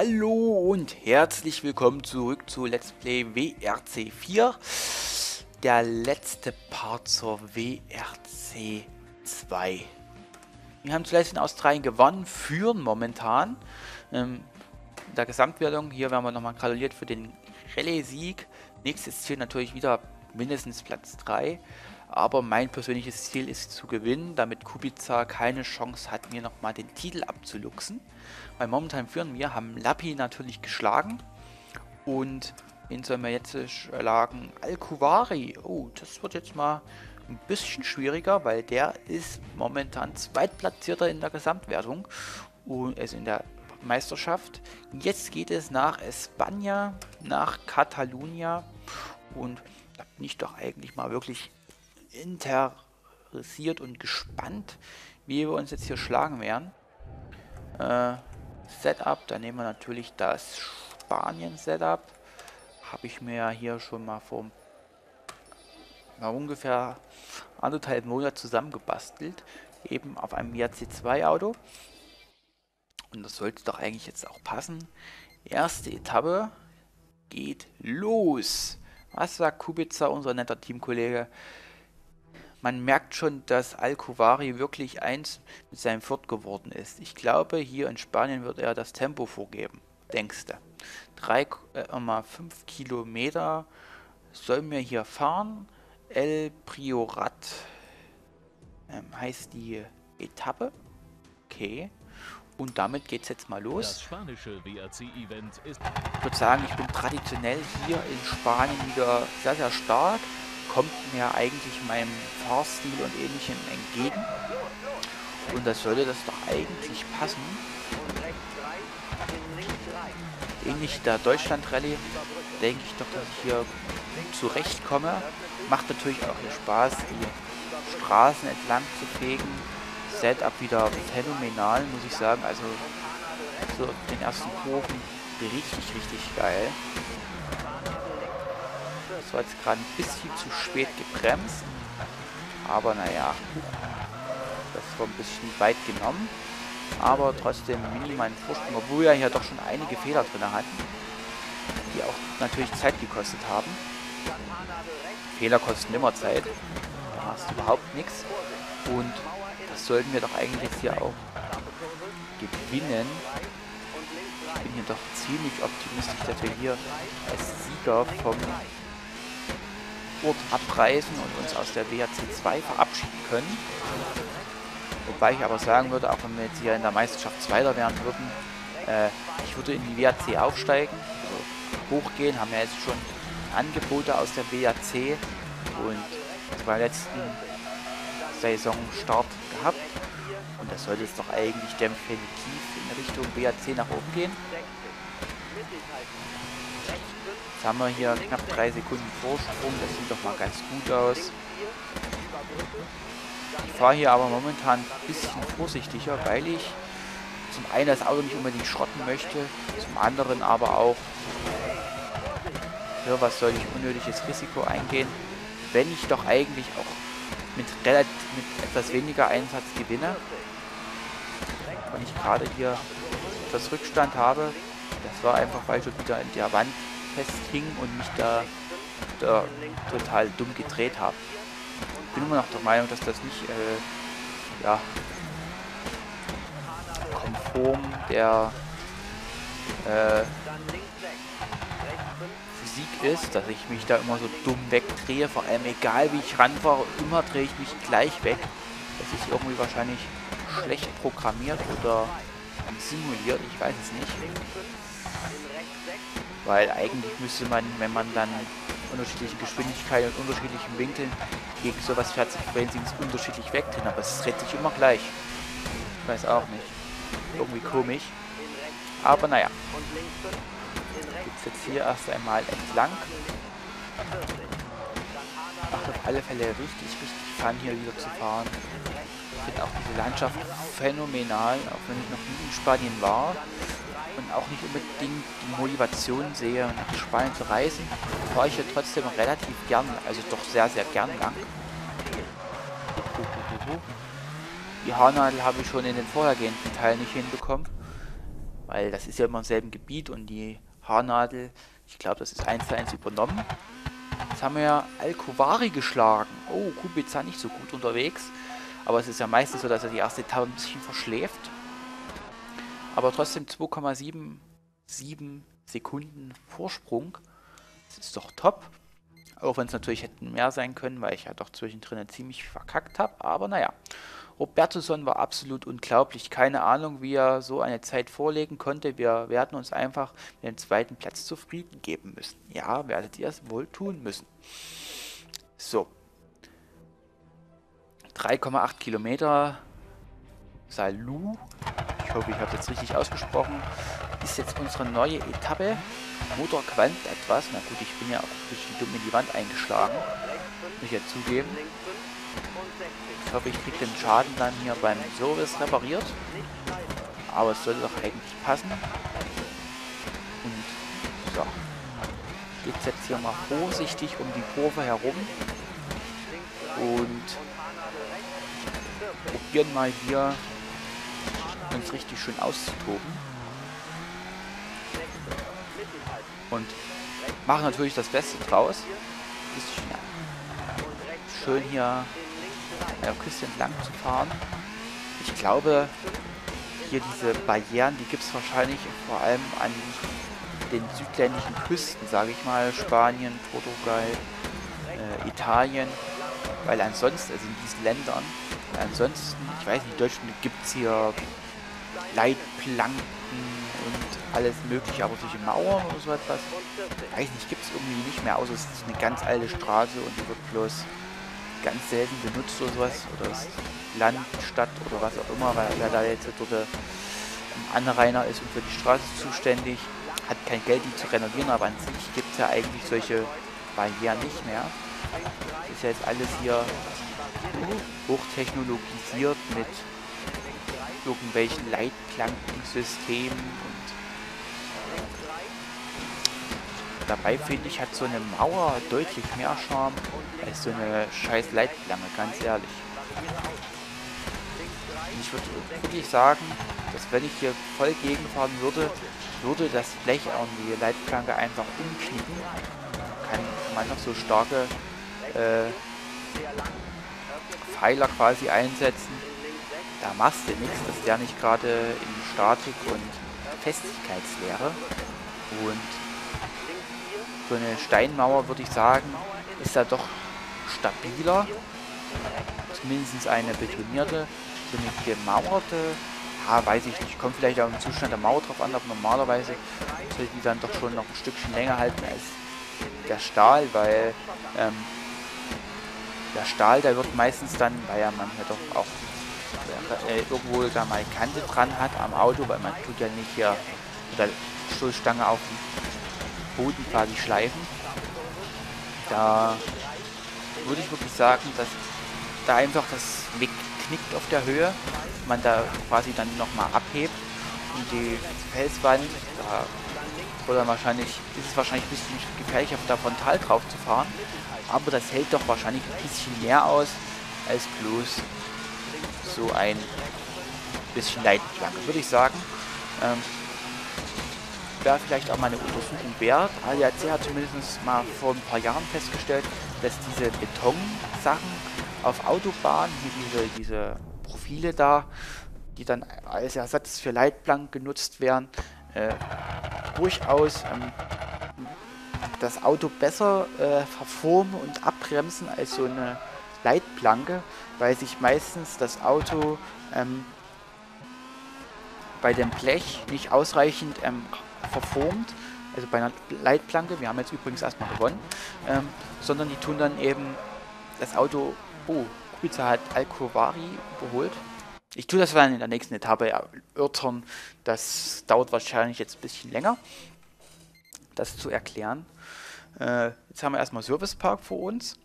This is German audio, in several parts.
Hallo und herzlich willkommen zurück zu Let's Play WRC 4. Der letzte Part zur WRC 2. Wir haben zuletzt in Australien gewonnen, führen momentan. Ähm, in der Gesamtwertung, hier werden wir nochmal gratuliert für den Rallye-Sieg. Nächstes Ziel natürlich wieder mindestens Platz 3. Aber mein persönliches Ziel ist zu gewinnen, damit Kubica keine Chance hat, mir nochmal den Titel abzuluxen. Weil momentan führen wir, haben Lappi natürlich geschlagen. Und wen sollen wir jetzt schlagen? Alkuvari. Oh, das wird jetzt mal ein bisschen schwieriger, weil der ist momentan zweitplatzierter in der Gesamtwertung. Also in der Meisterschaft. Jetzt geht es nach Espanja, nach Catalunya. Und da bin ich doch eigentlich mal wirklich interessiert und gespannt, wie wir uns jetzt hier schlagen werden. Äh, Setup, da nehmen wir natürlich das Spanien-Setup. Habe ich mir hier schon mal vor mal ungefähr anderthalb Monat zusammengebastelt. Eben auf einem WRC 2 Auto. Und das sollte doch eigentlich jetzt auch passen. Erste Etappe geht los. Was sagt Kubica, unser netter Teamkollege? Man merkt schon, dass Alcovari wirklich eins mit seinem Fürth geworden ist. Ich glaube, hier in Spanien wird er das Tempo vorgeben, denkst du. 3,5 Kilometer sollen wir hier fahren. El Priorat ähm, heißt die Etappe. Okay. Und damit geht es jetzt mal los. Ich würde sagen, ich bin traditionell hier in Spanien wieder sehr, sehr stark kommt mir eigentlich meinem Fahrstil und ähnlichem entgegen. Und das sollte das doch eigentlich passen. Ähnlich der Deutschland-Rallye denke ich doch, dass ich hier zurechtkomme. Macht natürlich auch hier Spaß, die Straßen entlang zu fegen. Setup wieder phänomenal, muss ich sagen. Also so den ersten Kurven richtig, richtig geil. Das war jetzt gerade ein bisschen zu spät gebremst. Aber naja, das war ein bisschen weit genommen. Aber trotzdem minimalen Vorsprung, obwohl wir hier doch schon einige Fehler drin hatten, die auch natürlich Zeit gekostet haben. Fehler kosten immer Zeit. Da hast du überhaupt nichts. Und das sollten wir doch eigentlich jetzt hier auch gewinnen. Ich bin hier doch ziemlich optimistisch, dass wir hier als Sieger vom Ort abreisen und uns aus der WHC 2 verabschieden können. Wobei ich aber sagen würde, auch wenn wir jetzt hier in der Meisterschaft Zweiter werden würden, äh, ich würde in die WHC aufsteigen, also hochgehen, haben wir jetzt schon Angebote aus der WHC und zwei letzten Saisonstart gehabt. Und das sollte es doch eigentlich definitiv in Richtung WHC nach oben gehen. Jetzt haben wir hier knapp drei Sekunden Vorsprung. Das sieht doch mal ganz gut aus. Ich fahre hier aber momentan ein bisschen vorsichtiger, weil ich zum einen das Auto nicht unbedingt schrotten möchte, zum anderen aber auch, für was soll ich unnötiges Risiko eingehen, wenn ich doch eigentlich auch mit, relativ, mit etwas weniger Einsatz gewinne. Und ich gerade hier das Rückstand habe, das war einfach, weil ich schon wieder in der Wand festhing und mich da, da total dumm gedreht habe. Ich bin immer noch der Meinung, dass das nicht äh, ja, konform der äh, Physik ist, dass ich mich da immer so dumm wegdrehe. Vor allem egal wie ich ranfahre, immer drehe ich mich gleich weg. Das ist irgendwie wahrscheinlich schlecht programmiert oder simuliert, ich weiß es nicht. Weil eigentlich müsste man, wenn man dann unterschiedliche Geschwindigkeiten und unterschiedlichen Winkeln gegen sowas fährt, sich Racings unterschiedlich wegdrehen, aber es dreht sich immer gleich. Ich weiß auch nicht. Irgendwie komisch. Aber naja. Geht's jetzt hier erst einmal entlang. Macht auf alle Fälle richtig, richtig Fun hier wieder zu fahren. Ich finde auch diese Landschaft phänomenal, auch wenn ich noch nie in Spanien war und auch nicht unbedingt die Motivation sehe, nach Spanien zu reisen, fahre ich hier trotzdem relativ gern, also doch sehr, sehr gern lang. Die Haarnadel habe ich schon in den vorhergehenden Teilen nicht hinbekommen. weil das ist ja immer im selben Gebiet und die Haarnadel, ich glaube, das ist eins zu eins übernommen. Jetzt haben wir ja Alcovari geschlagen. Oh, Kubica nicht so gut unterwegs. Aber es ist ja meistens so, dass er die erste Etappe ein bisschen verschläft. Aber trotzdem 2,77 Sekunden Vorsprung. Das ist doch top. Auch wenn es natürlich hätten mehr sein können, weil ich ja doch zwischendrin ziemlich verkackt habe. Aber naja, Robertoson war absolut unglaublich. Keine Ahnung, wie er so eine Zeit vorlegen konnte. Wir werden uns einfach mit dem zweiten Platz zufrieden geben müssen. Ja, werdet ihr es wohl tun müssen. So. 3,8 Kilometer. Salou. Ich hoffe, ich habe es jetzt richtig ausgesprochen. Ist jetzt unsere neue Etappe. Motor qualmt etwas. Na gut, ich bin ja auch ein bisschen dumm in die Wand eingeschlagen. Muss ich ja zugeben. Ich hoffe, ich kriege den Schaden dann hier beim Service repariert. Aber es sollte doch eigentlich passen. Und so. Geht jetzt hier mal vorsichtig um die Kurve herum. Und probieren mal hier uns richtig schön auszutoben. Und machen natürlich das Beste draus. Schön hier an der Küste entlang zu fahren. Ich glaube, hier diese Barrieren, die gibt es wahrscheinlich vor allem an den südländischen Küsten, sage ich mal, Spanien, Portugal, äh, Italien, weil ansonsten, also in diesen Ländern, ansonsten, ich weiß nicht, Deutschland gibt es hier Leitplanken und alles mögliche, aber solche Mauern oder so etwas, weiß nicht, gibt es irgendwie nicht mehr, außer es ist eine ganz alte Straße und die wird bloß ganz selten benutzt oder sowas, oder das Land, Stadt oder was auch immer, weil wer da jetzt dort ein Anrainer ist und für die Straße zuständig, hat kein Geld, die zu renovieren, aber an sich gibt es ja eigentlich solche Barrieren nicht mehr. Das ist ja jetzt alles hier hochtechnologisiert mit irgendwelchen Leitplankensystemen und dabei finde ich hat so eine Mauer deutlich mehr Charme als so eine scheiß Leitplanke, ganz ehrlich. Und ich würde wirklich sagen, dass wenn ich hier voll gegenfahren würde, würde das Blech an die Leitplanke einfach umknicken. Kann man noch so starke äh, Pfeiler quasi einsetzen, da machst du nichts, dass der nicht gerade in Statik und Festigkeitslehre. Und so eine Steinmauer würde ich sagen, ist da doch stabiler, zumindest eine betonierte, so eine gemauerte, ja, weiß ich nicht, kommt vielleicht auch im Zustand der Mauer drauf an, aber normalerweise sollte die dann doch schon noch ein Stückchen länger halten als der Stahl, weil ähm, der Stahl, der wird meistens dann, weil ja man ja doch auch äh, irgendwo da mal Kante dran hat am Auto, weil man tut ja nicht hier mit der Stoßstange auf dem Boden quasi schleifen. Da würde ich wirklich sagen, dass da einfach das wegknickt auf der Höhe, man da quasi dann nochmal abhebt und die Felswand, da oder wahrscheinlich ist es wahrscheinlich ein bisschen gefährlich, auf da frontal drauf zu fahren, aber das hält doch wahrscheinlich ein bisschen mehr aus als bloß so ein bisschen Leitplanke, würde ich sagen. Ähm, Wäre vielleicht auch mal eine Untersuchung wert. ADAC hat zumindest mal vor ein paar Jahren festgestellt, dass diese Betonsachen auf Autobahnen, wie diese, diese Profile da, die dann als Ersatz für Leitplanken genutzt werden, äh, durchaus ähm, das Auto besser äh, verformen und abbremsen als so eine Leitplanke, weil sich meistens das Auto ähm, bei dem Blech nicht ausreichend ähm, verformt, also bei einer Leitplanke, wir haben jetzt übrigens erstmal gewonnen, ähm, sondern die tun dann eben das Auto, oh, Kubica hat Alcovari überholt. Ich tue das dann in der nächsten Etappe erörtern, das dauert wahrscheinlich jetzt ein bisschen länger, das zu erklären. Äh, jetzt haben wir erstmal Service Park vor uns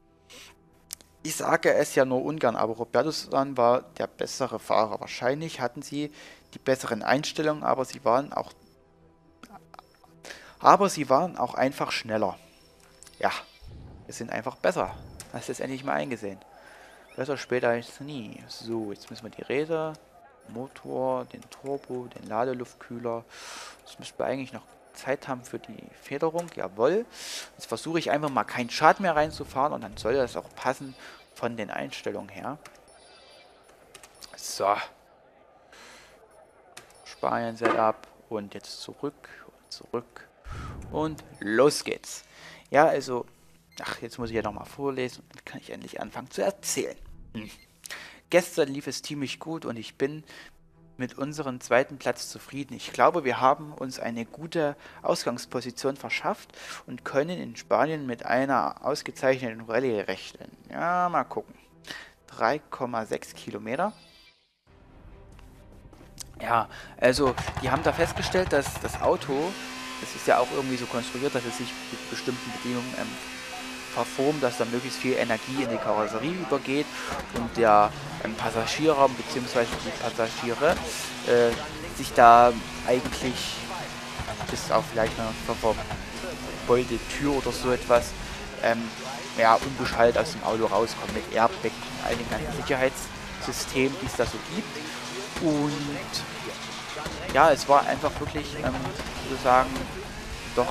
ich sage es ja nur ungern, aber Robertosan war der bessere Fahrer. Wahrscheinlich hatten sie die besseren Einstellungen, aber sie waren auch aber sie waren auch einfach schneller. Ja, wir sind einfach besser. Du es endlich mal eingesehen. Besser später als nie. So, jetzt müssen wir die Räder Motor, den Turbo, den Ladeluftkühler. Das müssten wir eigentlich noch Zeit haben für die Federung. Jawohl. Jetzt versuche ich einfach mal keinen Schaden mehr reinzufahren und dann soll das auch passen von den Einstellungen her. So. Spanien Setup und jetzt zurück und zurück und los geht's. Ja, also, ach, jetzt muss ich ja nochmal vorlesen und dann kann ich endlich anfangen zu erzählen. Hm. Gestern lief es ziemlich gut und ich bin mit unserem zweiten Platz zufrieden. Ich glaube, wir haben uns eine gute Ausgangsposition verschafft und können in Spanien mit einer ausgezeichneten Rallye rechnen. Ja, mal gucken. 3,6 Kilometer. Ja, also die haben da festgestellt, dass das Auto, das ist ja auch irgendwie so konstruiert, dass es sich mit bestimmten Bedingungen ähm, verformt, dass da möglichst viel Energie in die Karosserie übergeht und der ähm, Passagierraum bzw. die Passagiere äh, sich da eigentlich bis auf vielleicht eine verbeulte Tür oder so etwas ähm, ja, unbeschallt aus dem Auto rauskommen mit Airbag und all den ganzen Sicherheitssystemen, die es da so gibt. Und ja, es war einfach wirklich, ähm, sozusagen, doch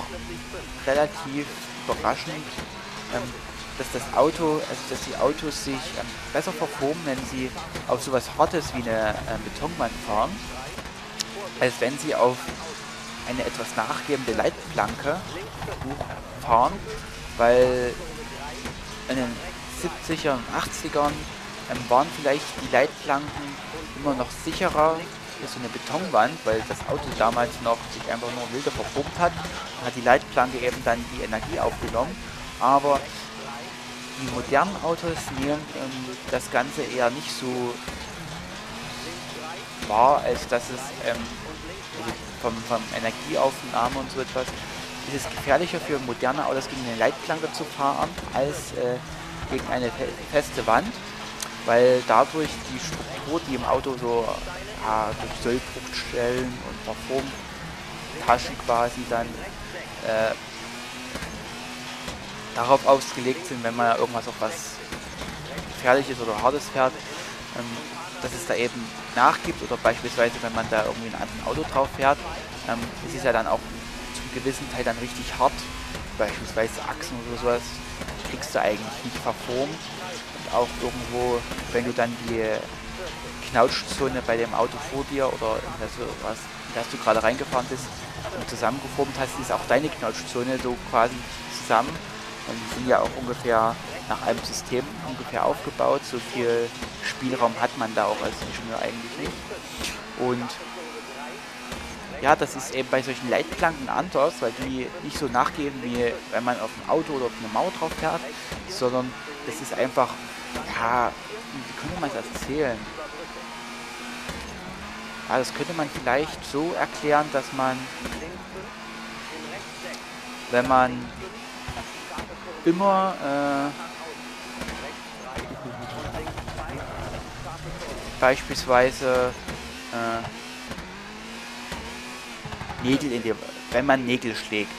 relativ überraschend, ähm, dass das Auto, also dass die Autos sich ähm, besser verformen, wenn sie auf sowas Hartes wie eine äh, Betonwand fahren, als wenn sie auf eine etwas nachgebende Leitplanke fahren, weil in den 70er und 80ern ähm, waren vielleicht die Leitplanken immer noch sicherer als so eine Betonwand, weil das Auto damals noch sich einfach nur wilder verformt hat hat die Leitplanke eben dann die Energie aufgenommen aber die modernen Autos nehmen ähm, das Ganze eher nicht so wahr, als dass es ähm, also vom, vom Energieaufnahme und so etwas ist es gefährlicher für moderne Autos gegen eine Leitplanke zu fahren als äh, gegen eine fe feste Wand, weil dadurch die Struktur, die im Auto so ja, durch Sollbruchstellen und Verformtaschen quasi dann äh, darauf ausgelegt sind, wenn man irgendwas auf was Gefährliches oder Hartes fährt, ähm, dass es da eben nachgibt oder beispielsweise, wenn man da irgendwie ein anderes Auto drauf fährt, ähm, ist es ja dann auch zum gewissen Teil dann richtig hart, beispielsweise Achsen oder sowas, kriegst du eigentlich nicht verformt. Und auch irgendwo, wenn du dann die Knautschzone bei dem Auto vor dir oder in das, was, in das du gerade reingefahren bist und zusammengeformt hast, ist auch deine Knautschzone so quasi zusammen und die sind ja auch ungefähr nach einem System ungefähr aufgebaut. So viel Spielraum hat man da auch als Ingenieur eigentlich nicht. Und ja, das ist eben bei solchen Leitplanken anders, weil die nicht so nachgeben, wie wenn man auf ein Auto oder auf eine Mauer drauf fährt, sondern es ist einfach, ja, wie könnte man das erzählen? Ja, das könnte man vielleicht so erklären, dass man, wenn man immer äh, beispielsweise äh, Nägel in die, wenn man Nägel schlägt.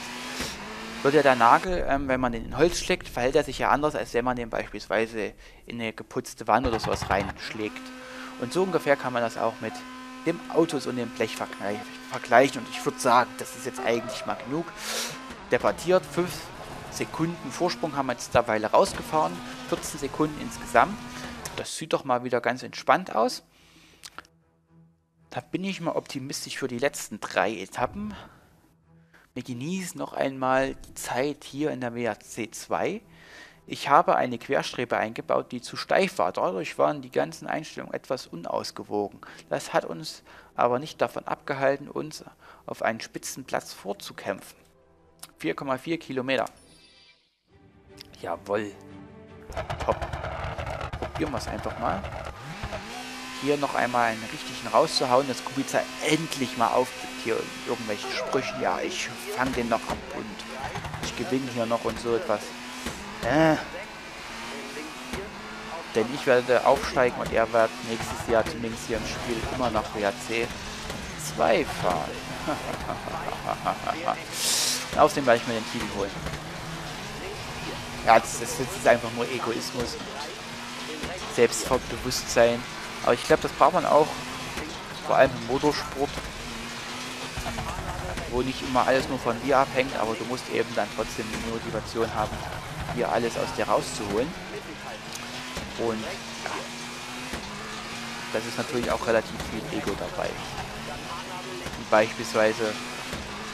Wird ja der Nagel, ähm, wenn man den in Holz schlägt, verhält er sich ja anders, als wenn man den beispielsweise in eine geputzte Wand oder sowas reinschlägt. Und so ungefähr kann man das auch mit dem Autos und dem Blech vergleichen. Und ich würde sagen, das ist jetzt eigentlich mal genug debattiert. Fünf Sekunden Vorsprung haben wir jetzt mittlerweile rausgefahren. 14 Sekunden insgesamt. Das sieht doch mal wieder ganz entspannt aus. Da bin ich mal optimistisch für die letzten drei Etappen. Wir genießen noch einmal die Zeit hier in der WRC 2. Ich habe eine Querstrebe eingebaut, die zu steif war. Dadurch waren die ganzen Einstellungen etwas unausgewogen. Das hat uns aber nicht davon abgehalten, uns auf einen Spitzenplatz vorzukämpfen. 4,4 Kilometer. Jawoll. Top. Probieren wir es einfach mal. Hier noch einmal einen richtigen rauszuhauen, dass Kubica endlich mal aufgibt hier in irgendwelchen Sprüchen. Ja, ich fange den noch ab und ich gewinne hier noch und so etwas. Äh. Denn ich werde aufsteigen und er wird nächstes Jahr zumindest hier im Spiel immer noch WAC 2 fahren. außerdem werde ich mir den Titel holen. Ja, das, das, ist einfach nur Egoismus und Selbstbewusstsein. Aber ich glaube, das braucht man auch vor allem im Motorsport, wo nicht immer alles nur von dir abhängt, aber du musst eben dann trotzdem die Motivation haben, hier alles aus dir rauszuholen. Und ja, das ist natürlich auch relativ viel Ego dabei. Wie beispielsweise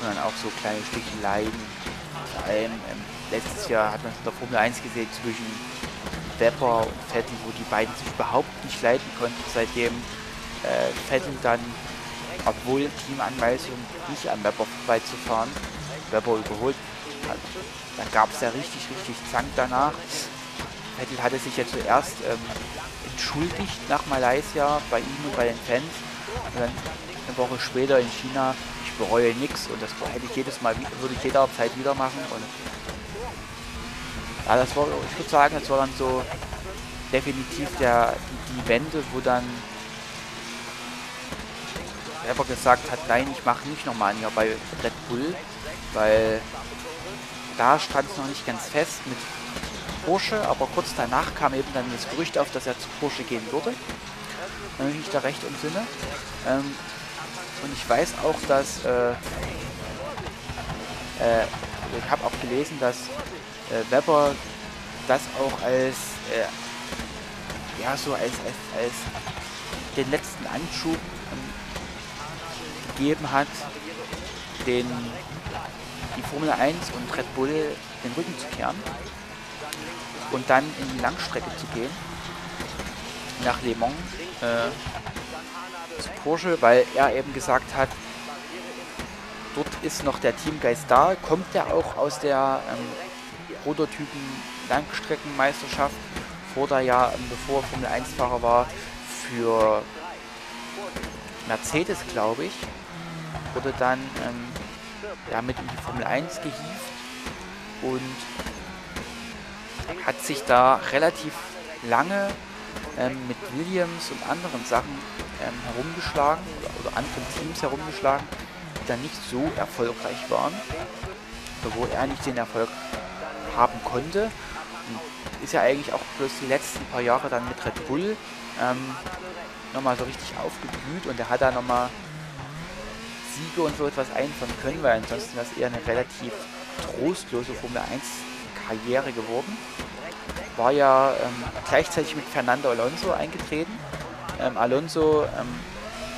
dann auch so kleine Sticheleien. Vor allem ähm, letztes Jahr hat man es in der Formel 1 gesehen zwischen Webber und Vettel, wo die beiden sich überhaupt nicht leiten konnten, seitdem äh, Vettel dann, obwohl Teamanweisung nicht an Webber vorbeizufahren, Webber überholt hat. Dann gab es ja richtig, richtig Zank danach. Vettel hatte sich ja zuerst ähm, entschuldigt nach Malaysia bei ihm und bei den Fans. Und dann eine Woche später in China, ich bereue nichts und das hätte ich jedes Mal, würde ich jederzeit wieder machen und ja, das war, ich würde sagen, das war dann so definitiv der, die, Wende, wo dann selber gesagt hat, nein, ich mache nicht nochmal hier bei Red Bull, weil da stand es noch nicht ganz fest mit Porsche, aber kurz danach kam eben dann das Gerücht auf, dass er zu Porsche gehen würde. Wenn ich mich da recht entsinne. Ähm, und ich weiß auch, dass äh, äh, ich habe auch gelesen, dass äh, Weber das auch als äh, ja so als, als, als den letzten Anschub ähm, gegeben hat, den die Formel 1 und Red Bull den Rücken zu kehren und dann in die Langstrecke zu gehen nach Le Mans äh, zu Porsche, weil er eben gesagt hat, dort ist noch der Teamgeist da, kommt er auch aus der ähm, Prototypen Langstreckenmeisterschaft, vor der Jahr, ähm, bevor er Formel 1-Fahrer war, für Mercedes, glaube ich, wurde dann ähm, ja, mit in die Formel 1 gehievt und hat sich da relativ lange ähm, mit Williams und anderen Sachen ähm, herumgeschlagen oder, oder anderen Teams herumgeschlagen, die dann nicht so erfolgreich waren, wo er nicht den Erfolg haben konnte. Ist ja eigentlich auch bloß die letzten paar Jahre dann mit Red Bull ähm, nochmal so richtig aufgeblüht und er hat da nochmal Siege und so etwas einfangen können, weil ansonsten wäre es eher eine relativ trostlose Formel 1 Karriere geworden. War ja ähm, gleichzeitig mit Fernando Alonso eingetreten. Ähm, Alonso ähm,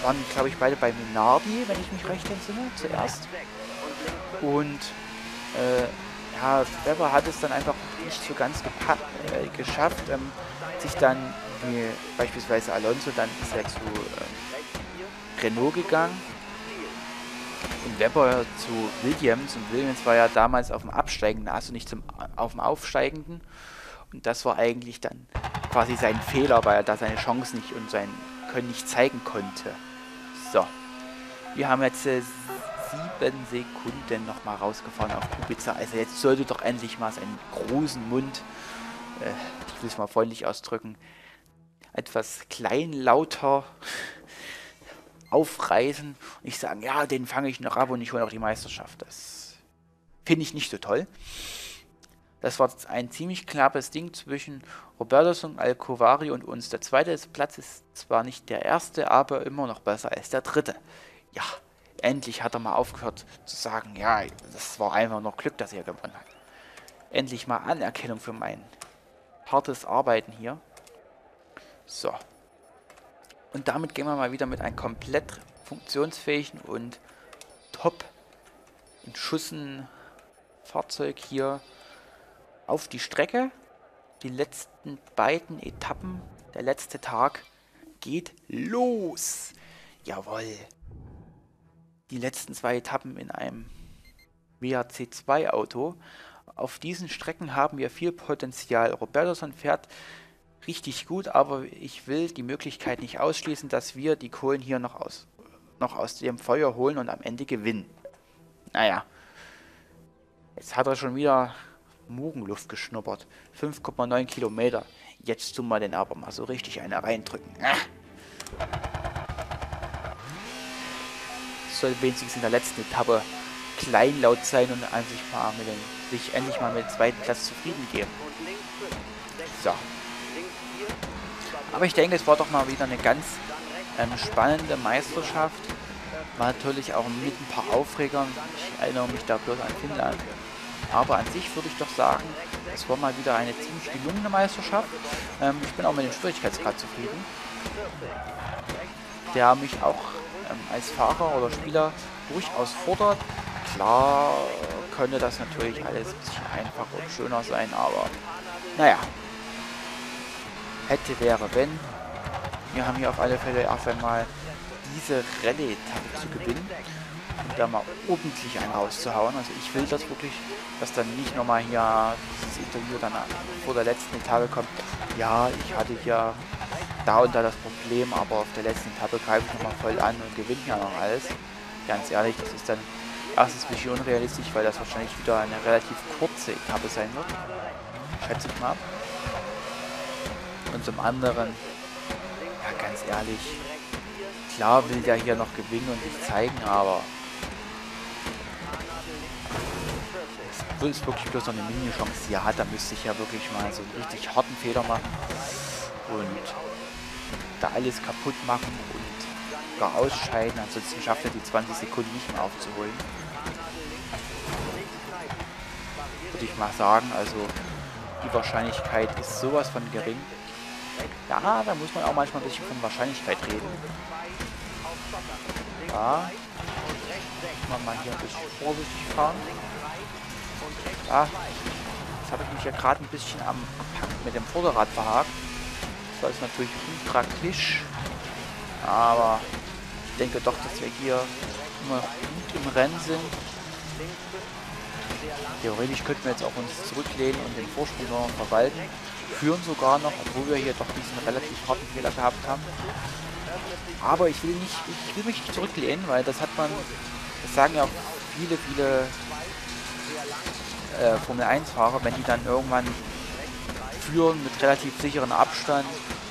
waren, glaube ich, beide bei Minardi, wenn ich mich recht entsinne, zuerst. Und äh, ja, Weber hat es dann einfach nicht so ganz äh, geschafft, ähm, sich dann, wie beispielsweise Alonso, dann ist er zu äh, Renault gegangen. Und Weber zu Williams. Und Williams war ja damals auf dem absteigenden, also nicht zum, auf dem aufsteigenden. Und das war eigentlich dann quasi sein Fehler, weil er da seine Chance nicht und sein Können nicht zeigen konnte. So, wir haben jetzt äh, sieben Sekunden nochmal rausgefahren auf Kubica. Also jetzt sollte doch endlich mal seinen großen Mund, äh, ich will es mal freundlich ausdrücken, etwas kleinlauter aufreißen und ich sagen, ja, den fange ich noch ab und ich hole auch die Meisterschaft. Das finde ich nicht so toll. Das war ein ziemlich knappes Ding zwischen Robertoson, Alcovari und uns. Der zweite Platz ist zwar nicht der erste, aber immer noch besser als der dritte. Ja, Endlich hat er mal aufgehört zu sagen, ja, das war einfach noch Glück, dass er gewonnen hat. Endlich mal Anerkennung für mein hartes Arbeiten hier. So. Und damit gehen wir mal wieder mit einem komplett funktionsfähigen und top in Schussen Fahrzeug hier auf die Strecke. Die letzten beiden Etappen, der letzte Tag geht los. Jawohl die letzten zwei Etappen in einem WRC2 Auto. Auf diesen Strecken haben wir viel Potenzial. Robertson fährt richtig gut, aber ich will die Möglichkeit nicht ausschließen, dass wir die Kohlen hier noch aus, noch aus dem Feuer holen und am Ende gewinnen. Naja, jetzt hat er schon wieder Morgenluft geschnuppert. 5,9 Kilometer. Jetzt tun wir den aber mal so richtig eine reindrücken. Ah soll wenigstens in der letzten Etappe kleinlaut sein und sich, mal mit dem, sich endlich mal mit dem zweiten Platz zufrieden geben. So. Aber ich denke, es war doch mal wieder eine ganz Ähm, spannende Meisterschaft. War natürlich auch mit ein paar Aufregern. Ich erinnere mich da bloß an Finnland. Aber an sich würde ich doch sagen, es war mal wieder eine ziemlich gelungene Meisterschaft. Ähm, ich bin auch mit dem Schwierigkeitsgrad zufrieden. Der mich auch ähm, als Fahrer oder Spieler durchaus fordert. Klar könnte das natürlich alles ein bisschen einfacher und schöner sein, aber naja. Hätte, wäre, wenn. Wir haben hier auf alle Fälle erst einmal diese Rallye-Etappe zu gewinnen und da mal ordentlich einen rauszuhauen. Also ich will das wirklich, dass dann nicht nochmal hier dieses Interview dann vor der letzten Etappe kommt. Ja, ich hatte hier da und da das Problem, aber auf der letzten Etappe greife ich nochmal voll an und gewinne ja noch alles. Ganz ehrlich, das ist dann erstens ein bisschen unrealistisch, weil das wahrscheinlich wieder eine relativ kurze Etappe sein wird. Schätze ich mal. Und zum anderen, ja ganz ehrlich, klar will der hier noch gewinnen und sich zeigen, aber es ist wirklich bloß noch eine Mini-Chance, die er hat. Da müsste ich ja wirklich mal so einen richtig harten Fehler machen und da alles kaputt machen und gar ausscheiden. Ansonsten schafft er die 20 Sekunden nicht mehr aufzuholen. Würde ich mal sagen, also die Wahrscheinlichkeit ist sowas von gering. Ja, da muss man auch manchmal ein bisschen von Wahrscheinlichkeit reden. Ja. Muss mal hier ein bisschen vorsichtig fahren. Ja. Jetzt habe ich mich ja gerade ein bisschen am mit dem Vorderrad verhakt. Das ist natürlich unpraktisch. Aber ich denke doch, dass wir hier immer gut im Rennen sind. Theoretisch könnten wir jetzt auch uns zurücklehnen und den Vorsprung noch verwalten. Führen sogar noch, obwohl wir hier doch diesen relativ harten Fehler gehabt haben. Aber ich will nicht, ich will mich nicht zurücklehnen, weil das hat man, das sagen ja auch viele, viele äh, Formel 1 Fahrer, wenn die dann irgendwann führen mit relativ sicheren Abstand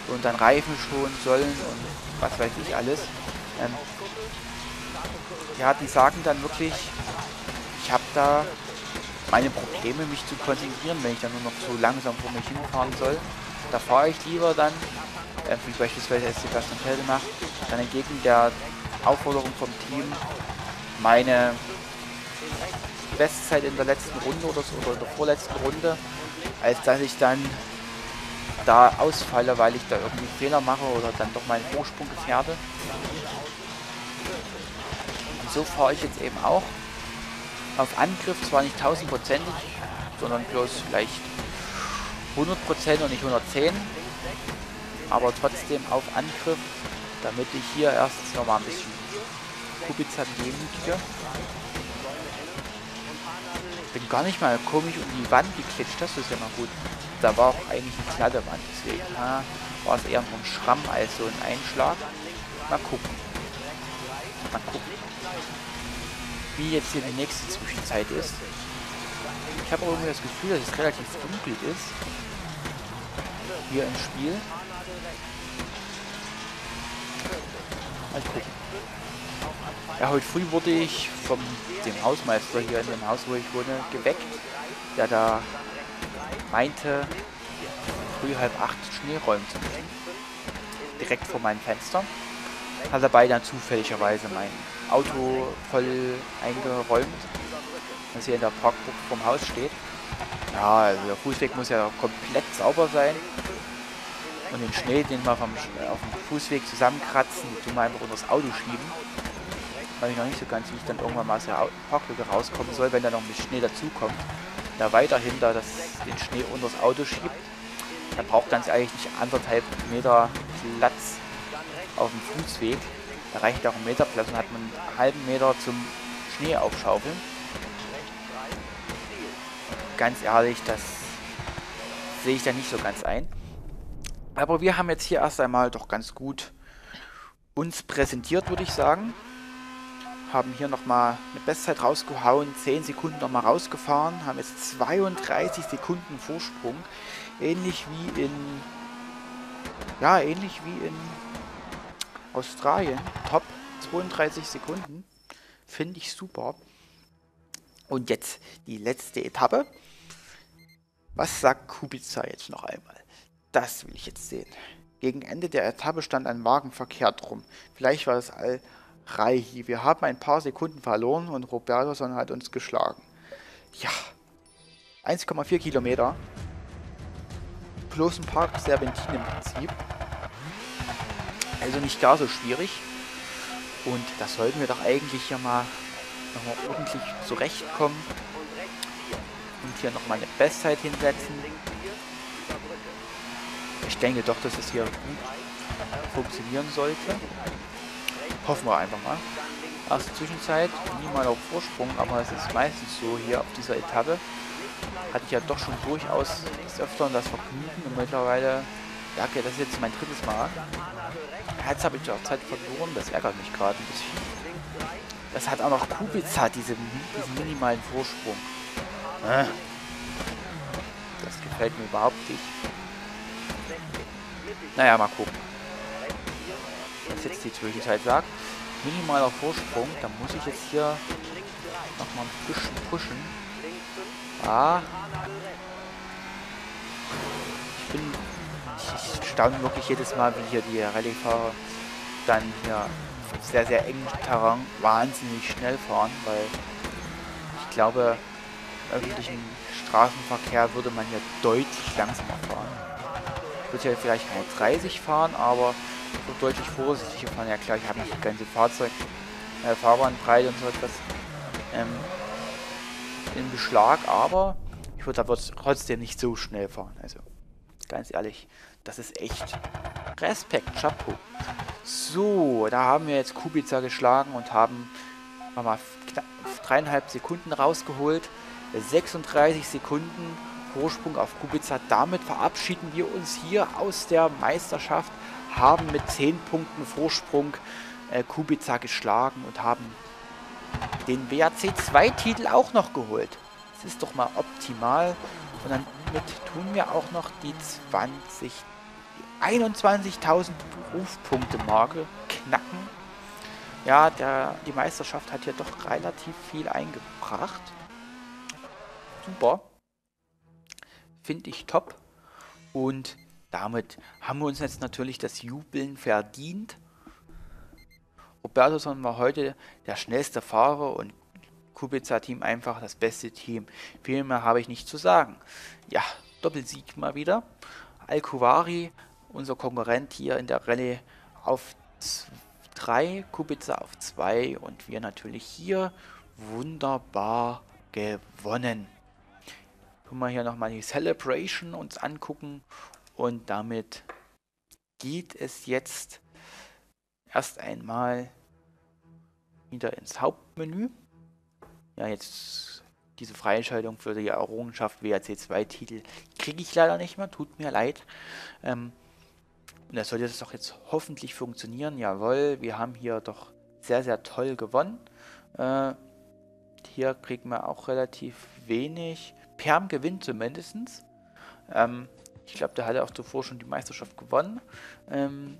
und dann Reifen schonen sollen und was weiß ich alles. Ähm, ja, die sagen dann wirklich, ich habe da meine Probleme, mich zu konzentrieren, wenn ich dann nur noch so langsam vor mich hinfahren soll. Da fahre ich lieber dann, äh, wie beispielsweise Sebastian Vettel macht, dann entgegen der Aufforderung vom Team meine Bestzeit in der letzten Runde oder so, oder in der vorletzten Runde, als dass ich dann da ausfalle, weil ich da irgendwie Fehler mache oder dann doch meinen Vorsprung gefährde. Und so fahre ich jetzt eben auch auf Angriff zwar nicht tausendprozentig, sondern bloß vielleicht 100% und nicht 110, aber trotzdem auf Angriff, damit ich hier erstens nochmal ein bisschen Kubica demütige. Bin gar nicht mal komisch um die Wand geklitscht, das ist ja mal gut. Da war auch eigentlich eine glatte Wand, deswegen ja, war es eher ein Schramm als so ein Einschlag. Mal gucken. Mal gucken wie jetzt hier die nächste Zwischenzeit ist. Ich habe irgendwie das Gefühl, dass es relativ dunkel ist. Hier im Spiel. Mal gucken. Ja, heute früh wurde ich vom dem Hausmeister hier in dem Haus, wo ich wohne, geweckt, der da meinte, früh halb acht Schnee räumen zu müssen. Direkt vor meinem Fenster. Hat dabei dann zufälligerweise mein Auto voll eingeräumt, das hier in der Parkbucht vom Haus steht. Ja, also der Fußweg muss ja komplett sauber sein. Und den Schnee, den wir vom, auf dem Fußweg zusammenkratzen, den tun wir einfach unter das Auto schieben. Weil ich noch nicht so ganz, wie ich dann irgendwann mal aus der Parklücke rauskommen soll, wenn da noch ein bisschen Schnee dazukommt. Da weiterhin da das, den Schnee unter das Auto schiebt. Da braucht ganz eigentlich nicht anderthalb Meter Platz auf dem Fußweg. Da reicht auch ein Meter Platz und hat man einen halben Meter zum Schnee aufschaufeln. Ganz ehrlich, das sehe ich da nicht so ganz ein. Aber wir haben jetzt hier erst einmal doch ganz gut uns präsentiert, würde ich sagen. Haben hier nochmal eine Bestzeit rausgehauen, 10 Sekunden nochmal rausgefahren, haben jetzt 32 Sekunden Vorsprung. Ähnlich wie in, ja, ähnlich wie in Australien, top, 32 Sekunden. Finde ich super. Und jetzt die letzte Etappe. Was sagt Kubica jetzt noch einmal? Das will ich jetzt sehen. Gegen Ende der Etappe stand ein Wagen verkehrt rum. Vielleicht war das Al-Raihi. Wir haben ein paar Sekunden verloren und Robertoson hat uns geschlagen. Ja, 1,4 Kilometer. Plus ein paar Serpentinen im Prinzip. Also nicht gar so schwierig. Und das sollten wir doch eigentlich ja mal nochmal ordentlich zurechtkommen. Und hier nochmal eine Bestzeit hinsetzen. Ich denke doch, dass es hier gut funktionieren sollte. Hoffen wir einfach mal. Erste Zwischenzeit, niemals auf Vorsprung, aber es ist meistens so hier auf dieser Etappe. Hatte ich ja doch schon durchaus des Öfteren das Vergnügen und mittlerweile, ja, okay, das ist jetzt mein drittes Mal. Jetzt habe ich auch Zeit verloren, das ärgert mich gerade ein bisschen. Das hat auch noch Kubica, diese, diesen minimalen Vorsprung. Das gefällt mir überhaupt nicht. Naja, mal gucken. Was jetzt die Zwischenzeit sagt. Minimaler Vorsprung, da muss ich jetzt hier nochmal ein bisschen pushen. Ah. Ich bin... Ich, staune wirklich jedes Mal, wie hier die Rallye-Fahrer dann hier sehr, sehr engen Terrain wahnsinnig schnell fahren, weil ich glaube, im öffentlichen Straßenverkehr würde man hier deutlich langsamer fahren. Ich würde ja vielleicht keine 30 fahren, aber so deutlich vorsichtiger fahren. Ja klar, ich habe die ganze Fahrzeug, äh, Fahrbahnbreite und so etwas ähm, in Beschlag, aber ich würde aber trotzdem nicht so schnell fahren. Also ganz ehrlich, das ist echt Respekt, Chapeau. So, da haben wir jetzt Kubica geschlagen und haben mal knapp dreieinhalb Sekunden rausgeholt. 36 Sekunden Vorsprung auf Kubica. Damit verabschieden wir uns hier aus der Meisterschaft, haben mit 10 Punkten Vorsprung äh, Kubica geschlagen und haben den WAC 2 Titel auch noch geholt. Das ist doch mal optimal. Und dann mit tun wir auch noch die 20, 21.000 Berufspunkte-Marke knacken. Ja, der, die Meisterschaft hat ja doch relativ viel eingebracht. Super. Finde ich top. Und damit haben wir uns jetzt natürlich das Jubeln verdient. Robertoson war heute der schnellste Fahrer und Kubica-Team einfach das beste Team. Viel mehr habe ich nicht zu sagen. Ja, Doppelsieg mal wieder. Al-Kuwari, unser Konkurrent hier in der Rallye auf 3, Kubica auf 2 und wir natürlich hier wunderbar gewonnen. Können wir hier nochmal die Celebration uns angucken und damit geht es jetzt erst einmal wieder ins Hauptmenü ja, jetzt diese Freischaltung für die Errungenschaft WAC 2 Titel kriege ich leider nicht mehr, tut mir leid. Ähm, und das sollte das doch jetzt hoffentlich funktionieren. Jawohl, wir haben hier doch sehr, sehr toll gewonnen. Äh, hier kriegen wir auch relativ wenig. Perm gewinnt zumindest. Ähm, ich glaube, der hatte auch zuvor schon die Meisterschaft gewonnen. Ähm,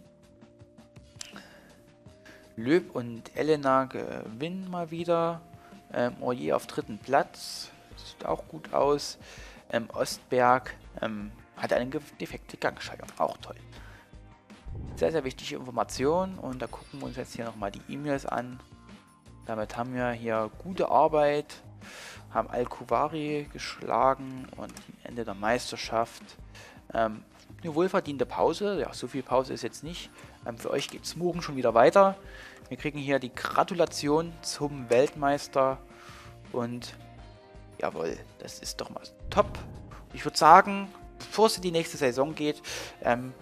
Löb und Elena gewinnen mal wieder. Ähm, Oje auf dritten Platz. Sieht auch gut aus. Ähm, Ostberg ähm, hat eine defekte Gangschaltung. Auch toll. Sehr, sehr wichtige Information. Und da gucken wir uns jetzt hier nochmal die E-Mails an. Damit haben wir hier gute Arbeit. Haben Al-Kuwari geschlagen und Ende der Meisterschaft. Ähm, eine wohlverdiente Pause. Ja, so viel Pause ist jetzt nicht. Ähm, für euch geht es morgen schon wieder weiter. Wir kriegen hier die Gratulation zum Weltmeister. Und jawohl, das ist doch mal top. Ich würde sagen, bevor es in die nächste Saison geht, ähm,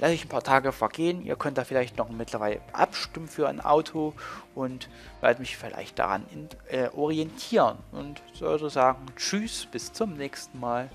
lasse ich ein paar Tage vergehen. Ihr könnt da vielleicht noch mittlerweile abstimmen für ein Auto und werde mich vielleicht daran in, äh, orientieren. Und sollte sagen, tschüss, bis zum nächsten Mal.